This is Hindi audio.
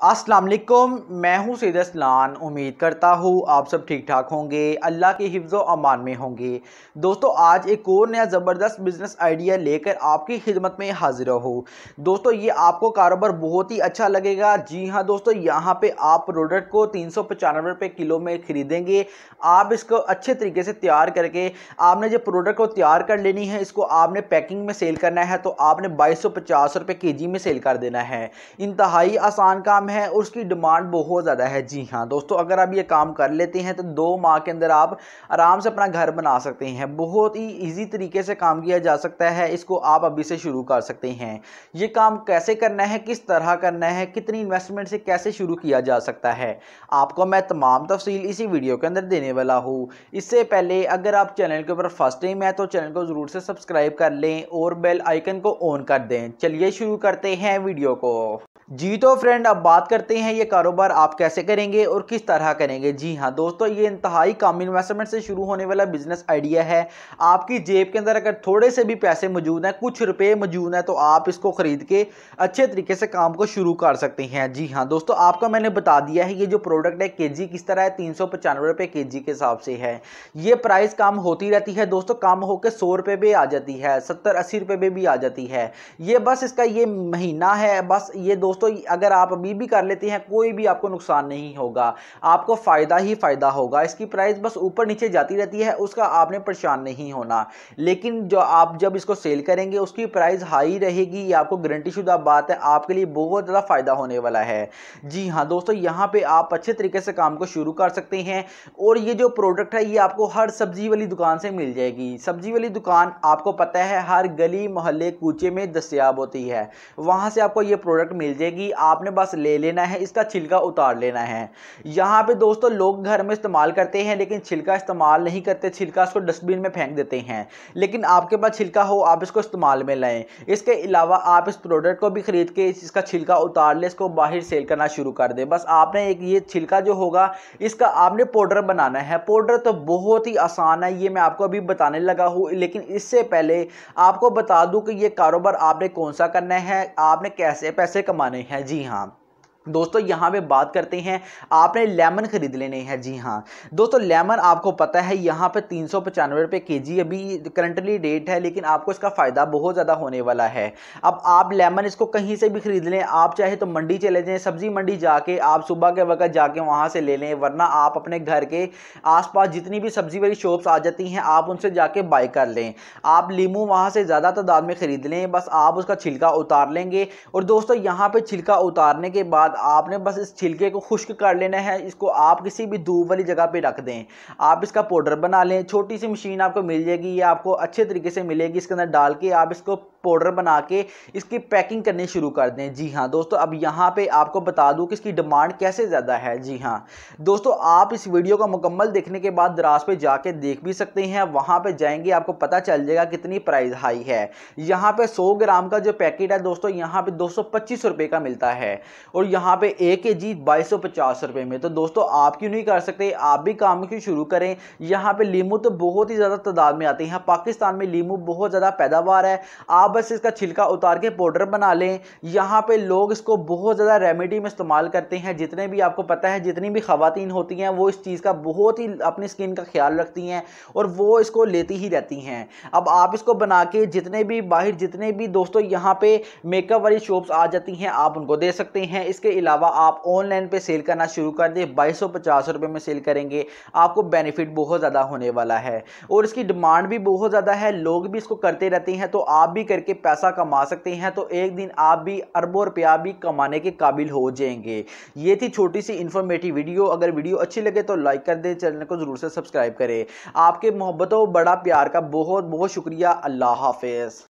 अस्सलाम वालेकुम मैं हूँ सैद असलान। उम्मीद करता हूँ आप सब ठीक ठाक होंगे। अल्लाह के हिफ्ज़ अमान में होंगे। दोस्तों, आज एक और नया ज़बरदस्त बिज़नेस आइडिया लेकर आपकी खिदमत में हाजिर हो। दोस्तों, ये आपको कारोबार बहुत ही अच्छा लगेगा। जी हाँ दोस्तों, यहाँ पे आप प्रोडक्ट को तीन सौ पचानवे रुपये किलो में ख़रीदेंगे। आप इसको अच्छे तरीके से तैयार करके, आपने जो प्रोडक्ट को तैयार कर लेनी है, इसको आपने पैकिंग में सेल करना है तो आपने बाईस सौ पचास रुपये के जी में सेल कर देना है। इंतहाई आसान काम है, उसकी डिमांड बहुत ज़्यादा है। जी हाँ दोस्तों, अगर आप ये काम कर लेते हैं तो दो माह के अंदर आप आराम से अपना घर बना सकते हैं। बहुत ही ईजी तरीके से काम किया जा सकता है, इसको आप अभी से शुरू कर सकते हैं। ये काम कैसे करना है, किस तरह करना है, कितनी इन्वेस्टमेंट से कैसे शुरू किया जा सकता है, आपको मैं तमाम तफसील इसी वीडियो के अंदर देने वाला हूँ। इससे पहले, अगर आप चैनल के ऊपर फ़र्स्ट टाइम है तो चैनल को ज़रूर से सब्सक्राइब कर लें और बेल आइकन को ऑन कर दें। चलिए शुरू करते हैं वीडियो को। जी तो फ्रेंड अब बात करते हैं ये कारोबार आप कैसे करेंगे और किस तरह करेंगे। जी हाँ दोस्तों ये इंतहाई कम इन्वेस्टमेंट से शुरू होने वाला बिज़नेस आइडिया है। आपकी जेब के अंदर अगर थोड़े से भी पैसे मौजूद हैं कुछ रुपए मौजूद हैं तो आप इसको ख़रीद के अच्छे तरीके से काम को शुरू कर सकते हैं। जी हाँ दोस्तों आपको मैंने बता दिया है ये जो प्रोडक्ट है के किस तरह है? तीन सौ पचानवे रुपये के हिसाब से है। ये प्राइस कम होती रहती है दोस्तों कम होकर सौ रुपये भी आ जाती है सत्तर अस्सी रुपये भी, भी आ जाती है। ये बस इसका ये महीना है बस ये दोस्तों दोस्तों अगर आप अभी भी कर लेते हैं, कोई भी आपको नुकसान नहीं होगा। आपको फ़ायदा ही फ़ायदा होगा। इसकी प्राइस बस ऊपर नीचे जाती रहती है, उसका आपने परेशान नहीं होना। लेकिन जो आप जब इसको सेल करेंगे, उसकी प्राइस हाई रहेगी, ये आपको गारंटी शुदा बात है, आपके लिए बहुत ज़्यादा फ़ायदा होने वाला है। जी हाँ दोस्तों, यहाँ पर आप अच्छे तरीके से काम को शुरू कर सकते हैं और ये जो प्रोडक्ट है, ये आपको हर सब्ज़ी वाली दुकान से मिल जाएगी। सब्ज़ी वाली दुकान, आपको पता है, हर गली, मोहल्ले, कूचे में दस्तियाब होती है। वहाँ से आपको ये प्रोडक्ट मिल जाएगी। जाएगी आपने बस ले लेना है, इसका छिलका उतार लेना है। यहाँ पे दोस्तों, लोग घर में इस्तेमाल करते हैं, लेकिन छिलका इस्तेमाल नहीं करते, छिलका इसको डस्टबिन में फेंक देते हैं। लेकिन आपके पास छिलका हो, आप इसको इस्तेमाल में लाएँ इसके अलावा आप इस प्रोडक्ट को भी खरीद के इसका छिलका उतार ले, इसको बाहर सेल करना शुरू कर दे। बस आपने एक ये छिलका जो होगा, इसका आपने पाउडर बनाना है। पाउडर तो बहुत ही आसान है, ये मैं आपको अभी बताने लगा हूँ, लेकिन इससे पहले आपको बता दूँ कि ये कारोबार आपने कौन सा करना है, आपने कैसे पैसे कमाने नहीं है? जी हाँ। दोस्तों, यहाँ पे बात करते हैं, आपने लेमन खरीद लेने हैं। जी हाँ। दोस्तों, लेमन आपको पता है, यहाँ पे तीन सौ पचानवे रुपये के जी अभी करंटली रेट है, लेकिन आपको इसका फ़ायदा बहुत ज़्यादा होने वाला है। अब आप लेमन इसको कहीं से भी खरीद लें, आप चाहे तो मंडी चले जाएँ, सब्ज़ी मंडी जाके आप सुबह के वक्त जाके वहाँ से ले लें, वरना आप अपने घर के आस जितनी भी सब्ज़ी वाली शॉप्स आ जाती हैं, आप उनसे जाके बाई कर लें। आप लीमू वहाँ से ज़्यादा तादाद में ख़रीद लें, बस आप उसका छिलका उतार लेंगे। और दोस्तों, यहाँ पर छिलका उतारने के बाद आपने बस इस छिलके को खुश्क कर लेना है, इसको आप किसी भी धूप वाली जगह पे रख दें। आप इसका पाउडर बना लें, छोटी सी मशीन आपको मिल जाएगी, ये आपको अच्छे तरीके से मिलेगी, इसके अंदर डाल के आप इसको पाउडर बना के इसकी पैकिंग करनी शुरू कर दें। जी हाँ दोस्तों, अब यहाँ पे आपको बता दूँ कि इसकी डिमांड कैसे ज़्यादा है। जी हाँ दोस्तों, आप इस वीडियो का मुकम्मल देखने के बाद दराज पे जाके देख भी सकते हैं। वहाँ पे जाएँगे, आपको पता चल जाएगा कितनी प्राइस हाई है। यहाँ पे 100 ग्राम का जो पैकेट है, दोस्तों, यहाँ पे दो सौ का मिलता है और यहाँ पे एक के जी बाईस में। तो दोस्तों, आप क्यों नहीं कर सकते? आप भी काम क्यों शुरू करें? यहाँ पर लीमू तो बहुत ही ज़्यादा तादाद में आते हैं। पाकिस्तान में लीमू बहुत ज़्यादा पैदावार है। आप बस इसका छिलका उतार के पाउडर बना लें। यहाँ पे लोग इसको बहुत ज़्यादा रेमेडी में इस्तेमाल करते हैं। जितने भी आपको पता है, जितनी भी खातन होती हैं, वो इस चीज़ का बहुत ही अपनी स्किन का ख्याल रखती हैं और वो इसको लेती ही रहती हैं। अब आप इसको बना के जितने भी, बाहर जितने भी दोस्तों यहाँ पे मेकअप वाली शॉप्स आ जाती हैं, आप उनको दे सकते हैं। इसके अलावा आप ऑनलाइन पे सेल करना शुरू कर दें। बाईस सौ में सेल करेंगे। आपको बेनिफिट बहुत ज़्यादा होने वाला है। और इसकी डिमांड भी बहुत ज़्यादा है। लोग भी इसको करते रहते हैं तो आप भी करके पैसा कमा सकते हैं तो एक दिन आप भी अरबों रुपया भी कमाने के काबिल हो जाएँगे। ये थी छोटी सी इन्फॉर्मेटिव वीडियो अगर वीडियो अच्छी लगे तो लाइक कर दें, चैनल को ज़रूर से सब्सक्राइब करें। आपके मोहब्बतों, बड़ा प्यार का बहुत बहुत शुक्रिया। अल्लाह हाफिज़।